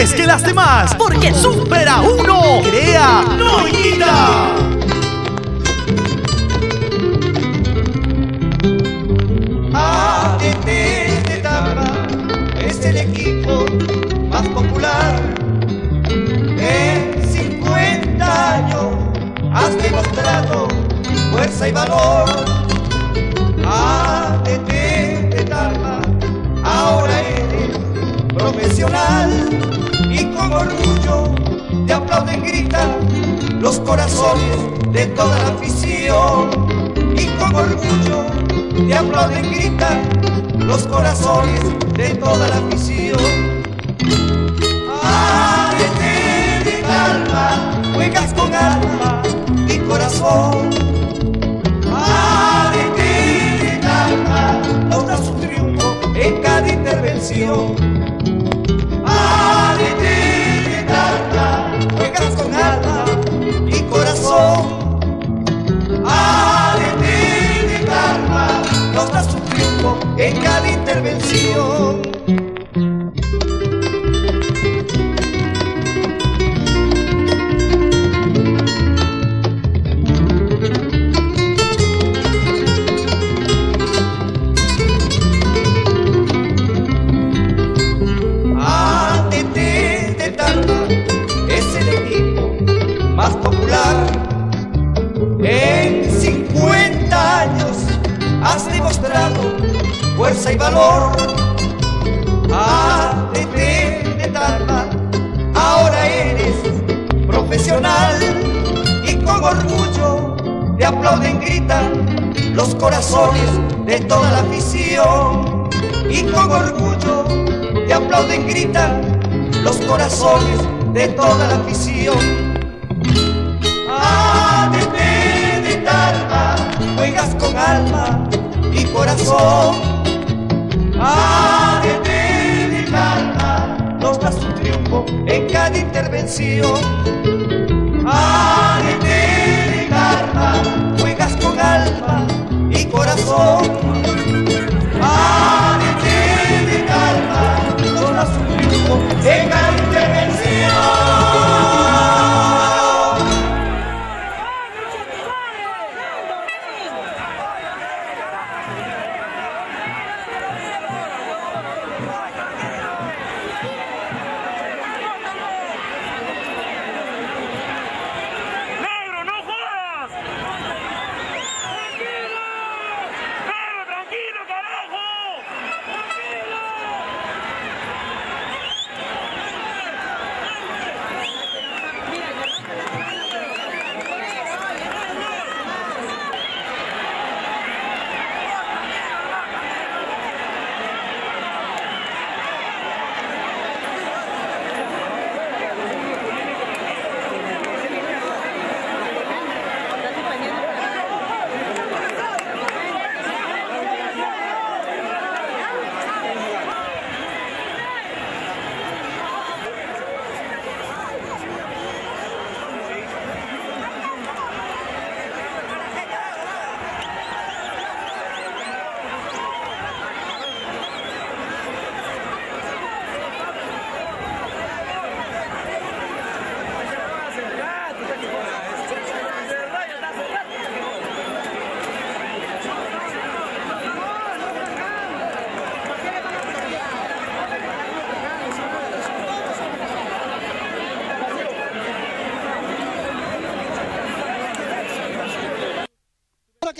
diferentes que las demás, porque supera uno, crea, no imita. ADT de Tama es el equipo más popular. En 50 años has demostrado fuerza y valor. ADT de Tama, ahora eres profesional y con orgullo te aplauden, gritan los corazones de toda la afición. Y con orgullo te aplauden, gritan los corazones de toda la afición. ADT de calma, juegas con alma y corazón. En cada intervención. De Talma es el equipo más popular. En 50 años has demostrado fuerza y valor. ADT de Talma, ahora eres profesional y con orgullo te aplauden, gritan los corazones de toda la afición. Y con orgullo te aplauden, gritan los corazones de toda la afición. ADT de Talma, juegas con alma y corazón. Cada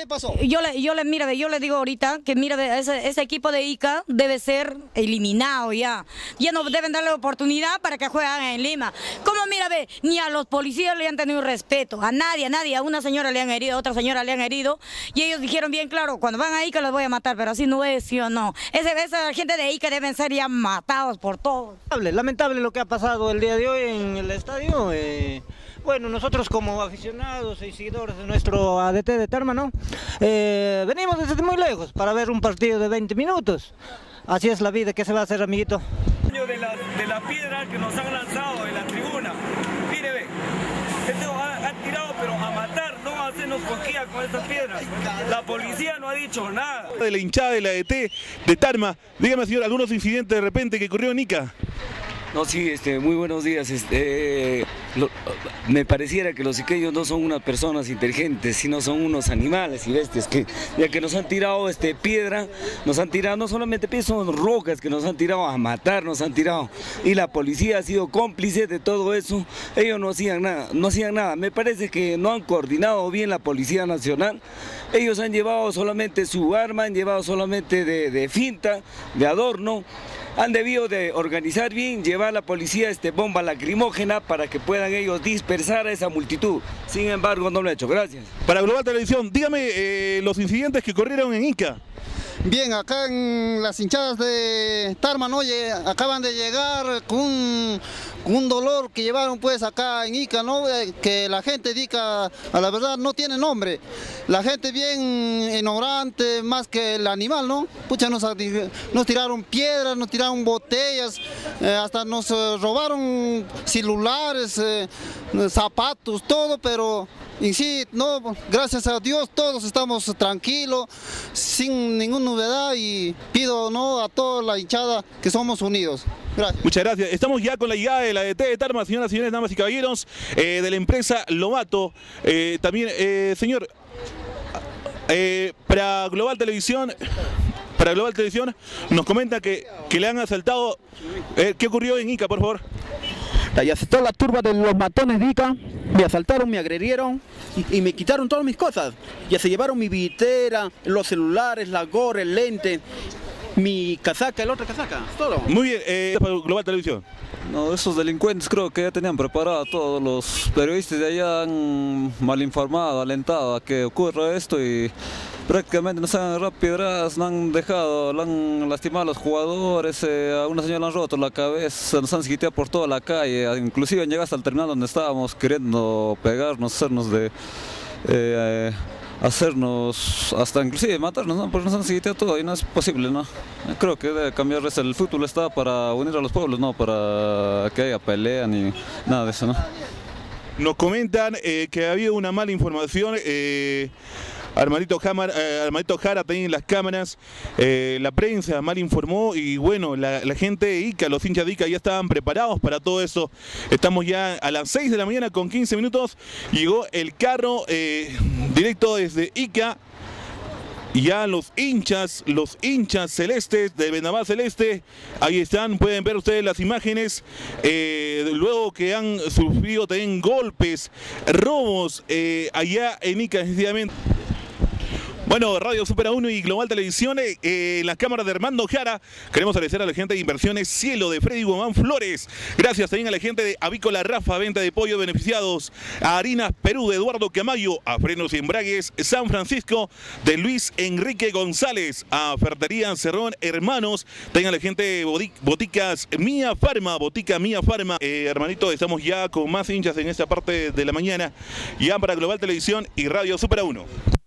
¿qué pasó? Yo le, yo le, mira, yo le digo ahorita que mira, ese, ese equipo de ICA debe ser eliminado ya. Ya no deben darle oportunidad para que jueguen en Lima. ¿Cómo mira, ve? Ni a los policías le han tenido respeto, a nadie, a nadie, a una señora le han herido, a otra señora le han herido, y ellos dijeron bien claro, cuando van a ICA los voy a matar, pero así no es, sí o no. Ese, esa gente de ICA deben ser ya matados por todos. Lamentable, lamentable lo que ha pasado el día de hoy en el estadio. eh, bueno, nosotros como aficionados y seguidores de nuestro ADT de Tarma, ¿no? Eh, venimos desde muy lejos para ver un partido de 20 minutos. Así es la vida, ¿qué se va a hacer, amiguito? de la, de la piedra que nos han lanzado en la tribuna. Mire, ve, este ha, ha tirado pero a matar, no a hacernos cosquillas con estas piedras. La policía no ha dicho nada. de la hinchada de la ET de Tarma. Dígame, señor, algunos incidentes de repente que ocurrió en Ica. No, sí, este, muy buenos días. Este, eh, me pareciera que los iqueños no son unas personas inteligentes, sino son unos animales y bestias que, ya que nos han tirado este, piedra, nos han tirado no solamente piedras, son rocas que nos han tirado a matar, nos han tirado. Y la policía ha sido cómplice de todo eso. Ellos no hacían nada, no hacían nada. Me parece que no han coordinado bien la Policía Nacional. Ellos han llevado solamente su arma, han llevado solamente de finta, de adorno. Han debido de organizar bien, llevar a la policía este bomba lacrimógena para que puedan ellos dispersar a esa multitud. Sin embargo, no lo han hecho. Gracias. Para Global Televisión, dígame eh, los incidentes que ocurrieron en Ica. Bien, acá en las hinchadas de Tarma, ¿no? Acaban de llegar con un, dolor que llevaron pues acá en Ica, ¿no? Eh, Que la gente de Ica, a la verdad, no tiene nombre. La gente bien ignorante, más que el animal, ¿no? Pucha, nos, tiraron piedras, nos tiraron botellas, eh, hasta nos eh, robaron celulares, zapatos, todo, pero en sí, no, gracias a Dios todos estamos tranquilos, sin ninguna novedad y pido no a toda la hinchada que somos unidos. Gracias. Muchas gracias. Estamos ya con la llegada de la ET de Tarma, señoras y señores, damas y caballeros, eh, de la empresa Lobato. Eh, también, eh, señor, eh, para Global Televisión, para Global Televisión, nos comenta que, que le han asaltado. Eh, ¿Qué ocurrió en Ica, por favor? Y asaltó la turba de los matones de Ica, me asaltaron, me agredieron y, me quitaron todas mis cosas. Ya se llevaron mi billetera, los celulares, la gorra, el lente, mi casaca, el otro casaca, todo. Muy bien, eh, Global Televisión. No, esos delincuentes creo que ya tenían preparado, todos los periodistas de allá han mal informado, alentado a que ocurra esto y prácticamente nos han agarrado piedras, nos han dejado, le han lastimado a los jugadores, eh, a una señora le han roto la cabeza, nos han sitiado por toda la calle, inclusive han llegado hasta el terminal donde estábamos queriendo pegarnos, hacernos de... eh, hacernos, hasta inclusive matarnos, ¿no? Porque nos han sitiado todo y no es posible, ¿no? Creo que debe cambiar eso. El fútbol está para unir a los pueblos, no para que haya pelea ni nada de eso, ¿no? Nos comentan eh, que ha habido una mala información. Eh, Armadito, eh, Armadito Jara también en las cámaras. eh, la prensa mal informó y bueno, la, gente de Ica, los hinchas de Ica ya estaban preparados para todo eso. Estamos ya a las 6 de la mañana con 15 minutos. Llegó el carro eh, directo desde Ica. Ya los hinchas, los hinchas celestes de Vendaval Celeste, ahí están, pueden ver ustedes las imágenes, luego que han sufrido también golpes, robos allá en Ica, sencillamente. Bueno, Radio Super 1 y Global Televisión, eh, eh, las cámaras de Armando Jara, queremos agradecer a la gente de Inversiones Cielo de Freddy Guamán Flores. Gracias también a la gente de Avícola Rafa, venta de pollo beneficiados, a Harinas Perú de Eduardo Camayo, a Frenos y Embragues San Francisco de Luis Enrique González, a Ferretería Cerrón Hermanos, tengan la gente de Boticas Mía Farma, Botica Mía Farma. Eh, hermanito, estamos ya con más hinchas en esta parte de la mañana, ya para Global Televisión y Radio Super 1.